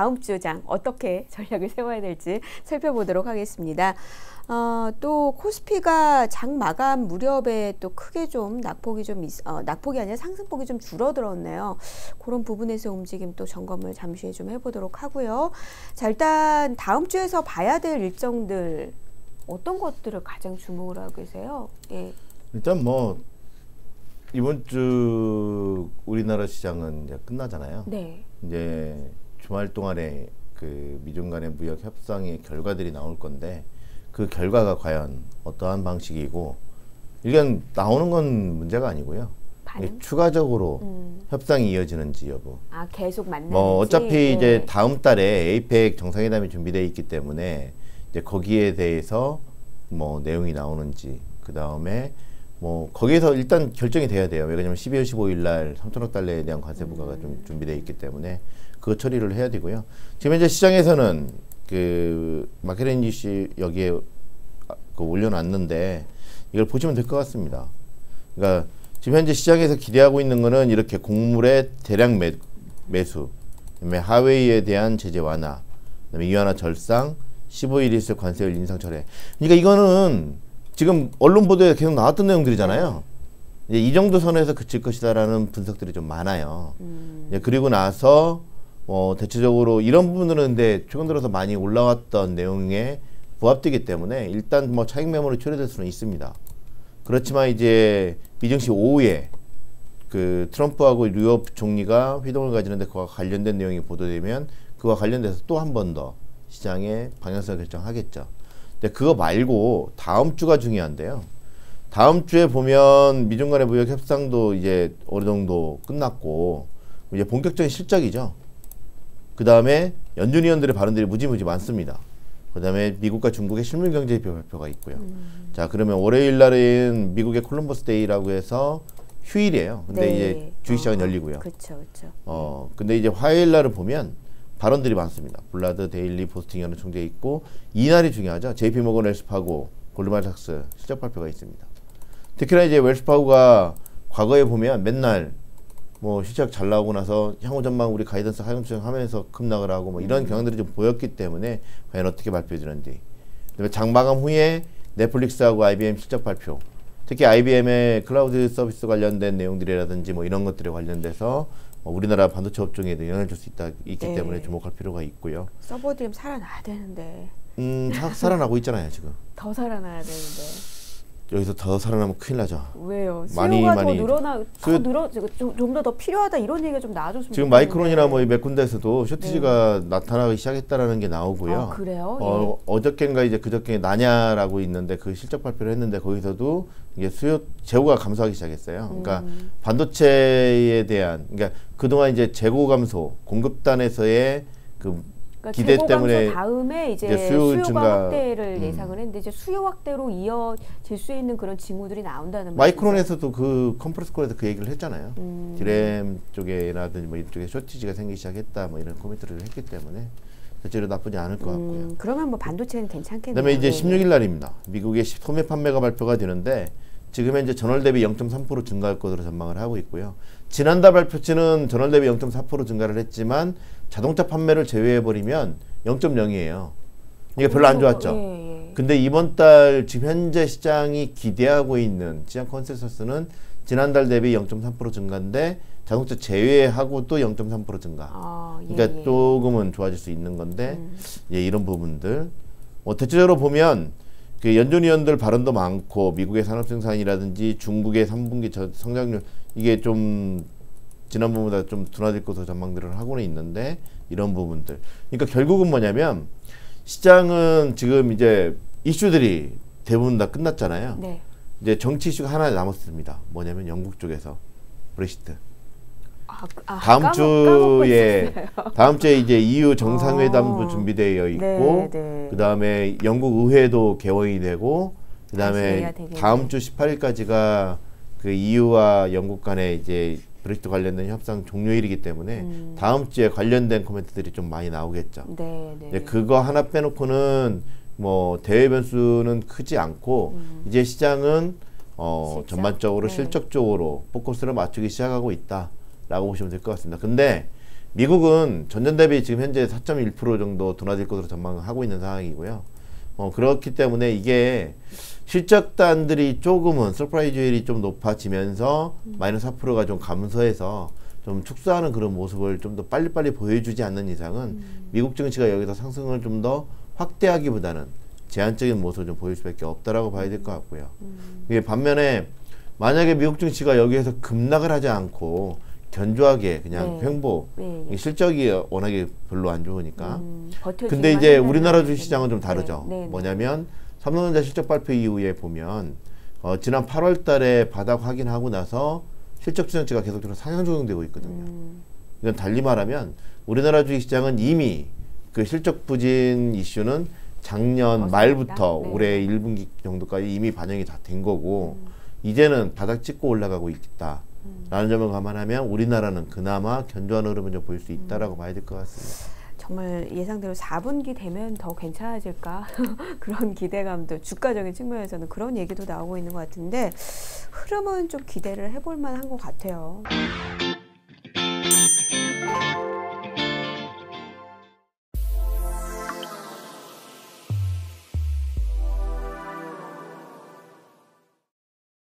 다음 주장 어떻게 전략을 세워야 될지 살펴보도록 하겠습니다. 어, 또 코스피가 장 마감 무렵에 또 크게 좀 낙폭이 좀 있, 어, 낙폭이 아니라 상승폭이 좀 줄어들었네요. 그런 부분에서 움직임 또 점검을 잠시 좀 해보도록 하고요. 자 일단 다음 주에서 봐야 될 일정들 어떤 것들을 가장 주목을 하고 계세요? 예. 일단 뭐 이번 주 우리나라 시장은 이제 끝나잖아요. 네. 이제 주말 동안에 그 미중 간의 무역 협상의 결과들이 나올 건데 그 결과가 과연 어떠한 방식이고 이건 나오는 건 문제가 아니고요. 반응? 추가적으로 음. 협상이 이어지는지 여부. 아 계속 만나는지. 뭐 어차피 예. 이제 다음 달에 에이펙 정상회담이 준비되어 있기 때문에 이제 거기에 대해서 뭐 내용이 나오는지 그 다음에 뭐 거기에서 일단 결정이 돼야 돼요. 왜냐하면 12월 15일 날 3천억 달러에 대한 관세 부과가 좀 준비되어 있기 때문에 그 처리를 해야 되고요. 지금 현재 시장에서는 그 마케렌지 씨 여기에 아, 그 올려놨는데 이걸 보시면 될 것 같습니다. 그러니까 지금 현재 시장에서 기대하고 있는 거는 이렇게 곡물의 대량 매, 매수, 그다음에 하웨이에 대한 제재 완화, 그다음에 이완화 절상, 15일 이슬 관세율 인상 철회. 그러니까 이거는 지금 언론 보도에 계속 나왔던 내용들이잖아요. 이제 이 정도 선에서 그칠 것이다라는 분석들이 좀 많아요. 음. 그리고 나서 어 대체적으로 이런 부분들은 근데 최근 들어서 많이 올라왔던 내용에 부합되기 때문에 일단 뭐 차익 매물이 처리될 수는 있습니다. 그렇지만 이제 미증시 오후에 그 트럼프하고 류업 총리가 회동을 가지는데 그와 관련된 내용이 보도되면 그와 관련돼서 또 한 번 더 시장의 방향성을 결정하겠죠. 근데 그거 말고 다음 주가 중요한데요. 다음 주에 보면 미중 간의 무역 협상도 이제 어느 정도 끝났고 이제 본격적인 실적이죠. 그 다음에 연준 위원들의 발언들이 무지무지 많습니다. 그 다음에 미국과 중국의 실물 경제 발표가 있고요. 자, 그러면 월요일 날은 미국의 Columbus Day라고 해서 휴일이에요. 근데 네. 이제 주식시장은 어, 열리고요. 그렇죠, 그렇죠. 어, 근데 이제 화요일 날을 보면 발언들이 많습니다. 불라드, 데일리, 보스턴 연은 총재 있고 이날이 중요하죠. JP 모건 웰스파고, 골드만삭스 실적 발표가 있습니다. 특히나 이제 웰스파고가 과거에 보면 맨날 뭐 실적 잘 나오고 나서 향후 전망 우리 가이던스 하향 조정하면서 급락을 하고 뭐 이런 경향들이 좀 보였기 때문에 과연 어떻게 발표해 주는지. 그다음에 장마감 후에 넷플릭스하고 IBM 실적 발표. 특히 IBM의 클라우드 서비스 관련된 내용들이라든지 뭐 이런 것들에 관련돼서 어, 우리나라 반도체 업종에도 영향을 줄 수 있다 있기 네. 때문에 주목할 필요가 있고요. 서버드림 살아나야 되는데 음, 사, 살아나고 있잖아요 지금. 더 살아나야 되는데 여기서 더 살아나면 큰일 나죠. 왜요? 수요가 많이, 더 많이 늘어나 더 수요- 늘어 좀더 더 필요하다 이런 얘기가 좀 나와줬으면 지금. 마이크론이나 뭐 몇 군데에서도 쇼티지가 나타나기 시작했다라는 게 나오고요. 아, 그래요? 어, 어저께인가 이제 그저께 나냐라고 있는데 그 실적 발표를 했는데 거기서도 이게 수요 재고가 감소하기 시작했어요. 그러니까 음. 반도체에 대한 그러니까 그동안 이제 재고 감소 공급단에서의 그 그러니까 기대 때문에 다음에 이제, 이제 수요 증가, 확대를 음. 예상을 했는데 이제 수요 확대로 이어질 수 있는 그런 징후들이 나온다는. 마이크론에서도 그 컨퍼런스 콜에서 그 얘기를 했잖아요. 음. 디램 쪽에라든지 뭐 이쪽에 쇼티지가 생기기 시작했다 뭐 이런 코멘트를 했기 때문에 실제로 나쁘지 않을 것 같고요. 음, 그러면 뭐 반도체는 괜찮겠네요. 그다음에 이제 예, 16일 날입니다. 미국의 시- 소매 판매가 발표가 되는데 지금 현재 전월 대비 0.3% 증가할 것으로 전망을 하고 있고요. 지난달 발표치는 전월 대비 0.4% 증가를 했지만 자동차 판매를 제외해 버리면 0.0이에요. 이게 별로 안 좋았죠. 예, 예. 근데 이번 달 지금 현재 시장이 기대하고 있는 시장 컨센서스는 지난달 대비 0.3% 증가인데 자동차 제외하고 또 0.3% 증가. 아, 예, 그러니까 예. 조금은 좋아질 수 있는 건데 음. 예, 이런 부분들 뭐 대체적으로 보면 그 연준 위원들 발언도 많고 미국의 산업 생산이라든지 중국의 3분기 저 성장률 이게 좀 지난번보다 좀 둔화될 것으로 전망들을 하고는 있는데 이런 부분들 그러니까 결국은 뭐냐면 시장은 지금 이제 이슈들이 대부분 다 끝났잖아요. 네. 이제 정치 이슈가 하나 남았습니다. 뭐냐면 영국 쪽에서 브레시트. 아, 그- 아, 다음 까먹- 주에. 다음 주에 이제 EU 정상회담도 어. 준비되어 있고 네, 네. 그다음에 영국 의회도 개원이 되고 그다음에 되겠네. 다음 주 18일까지가 그 EU와 영국 간의 이제 브렉시트 관련된 협상 종료일이기 때문에 음. 다음 주에 관련된 코멘트들이 좀 많이 나오겠죠. 네, 네. 이제 그거 하나 빼놓고는 뭐 대외 변수는 크지 않고 이제 시장은 어 음. 실적? 전반적으로 네. 실적 쪽으로 포커스를 맞추기 시작하고 있다 라고 보시면 될 것 같습니다. 근데 미국은 전년 대비 지금 현재 4.1% 정도 둔화될 것으로 전망하고 있는 상황이고요. 어, 그렇기 때문에 이게 실적단들이 조금은 surprise율이 좀 높아지면서 마이너스 4%가 좀 감소해서 좀 축소하는 그런 모습을 좀 더 빨리빨리 보여주지 않는 이상은 미국 증시가 여기서 상승을 좀 더 확대하기보다는 제한적인 모습을 좀 보일 수밖에 없다라고 봐야 될 것 같고요. 이게 반면에 만약에 미국 증시가 여기에서 급락을 하지 않고 견조하게 그냥 네. 횡보 네, 예. 실적이 워낙에 별로 안 좋으니까 음, 근데 이제 우리나라. 주식시장은 좀 다르죠. 네, 네, 네. 뭐냐면 삼성전자 실적 발표 이후에 보면 어, 지난 8월 달에 바닥 확인하고 나서 실적 추정치가 계속적으로 상향 조정되고 있거든요. 음, 이건 달리 말하면 우리나라 주식시장은 이미 그 실적 부진 이슈는 작년? 말부터 네. 올해 1분기 정도까지 이미 반영이 다 된 거고 이제는 바닥 찍고 올라가고 있다. 라는 점을 감안하면 우리나라는 그나마 견조한 흐름을 좀 보일 수 있다라고 봐야 될 것 같습니다. 정말 예상대로 4분기 되면 더 괜찮아질까 그런 기대감도 주가적인 측면에서는 그런 얘기도 나오고 있는 것 같은데 흐름은 좀 기대를 해볼 만한 것 같아요.